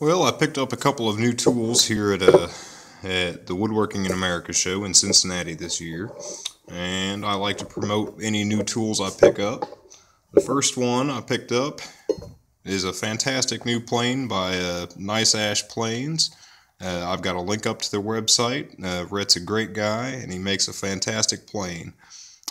Well, I picked up a couple of new tools here at, uh, at the Woodworking in America show in Cincinnati this year, and I like to promote any new tools I pick up. The first one I picked up is a fantastic new plane by uh, Nice Ash Planes. Uh, I've got a link up to their website. Uh, Rhett's a great guy, and he makes a fantastic plane.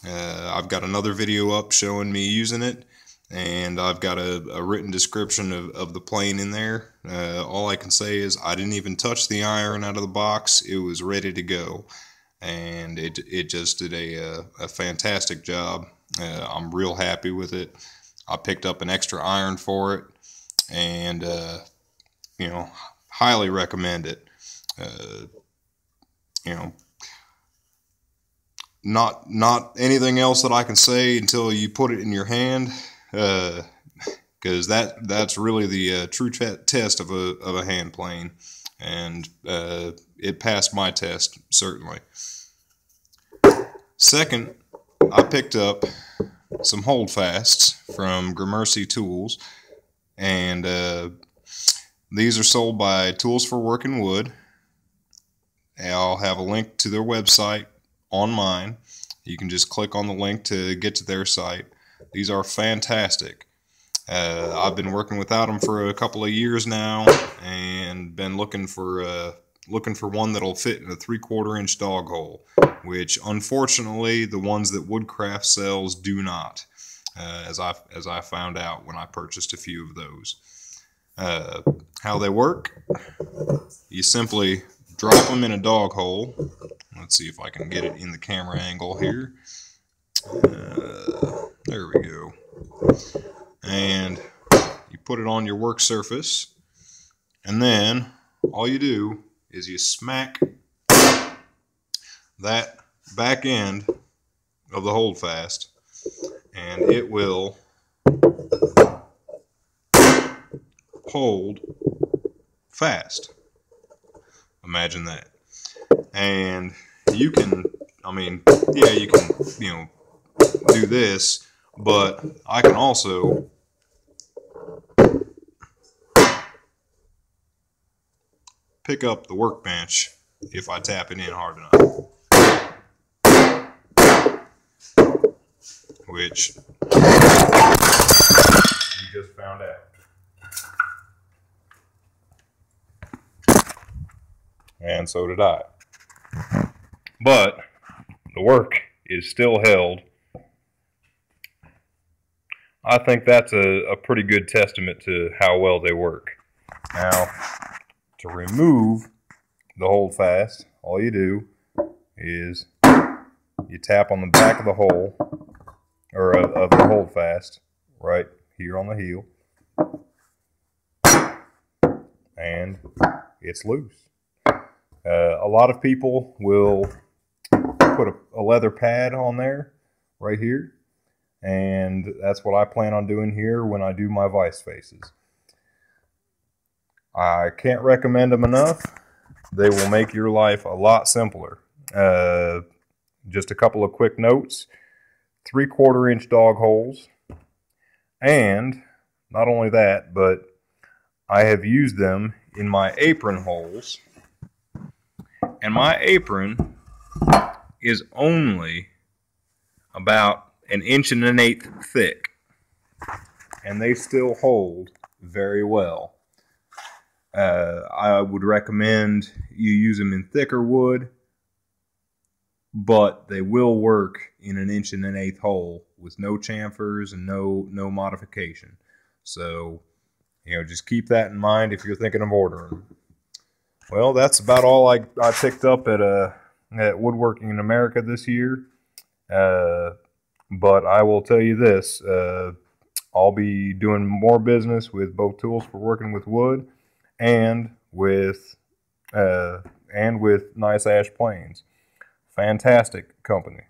Uh, I've got another video up showing me using it, and I've got a, a written description of, of the plane in there. Uh, all I can say is I didn't even touch the iron out of the box. It was ready to go, and it, it just did a, a, a fantastic job. Uh, I'm real happy with it. I picked up an extra iron for it, and uh, you know, highly recommend it. Uh, you know, not not anything else that I can say until you put it in your hand, because uh, that that's really the uh, true test of a of a hand plane, and uh, it passed my test certainly. Second, I picked up some holdfasts from Gramercy Tools, and uh, these are sold by Tools for Working Wood. I'll have a link to their website on mine. You can just click on the link to get to their site. These are fantastic. Uh, I've been working without them for a couple of years now, and been looking for uh, looking for one that'll fit in a three-quarter inch dog hole, which unfortunately the ones that Woodcraft sells do not, uh, as I as I found out when I purchased a few of those. Uh, how they work? You simply drop them in a dog hole. Let's see if I can get it in the camera angle here. Uh, there we go. And you put it on your work surface. And then all you do is you smack that back end of the holdfast and it will hold fast. Imagine that. And you can, I mean, yeah, you can, you know, do this, but I can also pick up the workbench if I tap it in hard enough. Which you just found out. And so did I. But the work is still held. I think that's a, a pretty good testament to how well they work. Now, to remove the holdfast, all you do is you tap on the back of the hole, or of, of the holdfast, right here on the heel, and it's loose. Uh, a lot of people will put a, a leather pad on there, right here, and that's what I plan on doing here when I do my vice faces. I can't recommend them enough. They will make your life a lot simpler. Uh, just a couple of quick notes. Three quarter inch dog holes. And not only that, but I have used them in my apron holes. And my apron is only about an inch and an eighth thick. And they still hold very well. Uh, I would recommend you use them in thicker wood, but they will work in an inch and an eighth hole with no chamfers and no no modification. So, you know, just keep that in mind if you're thinking of ordering. Well, that's about all I, I picked up at uh, at Woodworking in America this year. Uh, but I will tell you this: uh, I'll be doing more business with both tools for working with wood and with uh, and with nice ash planes. Fantastic company.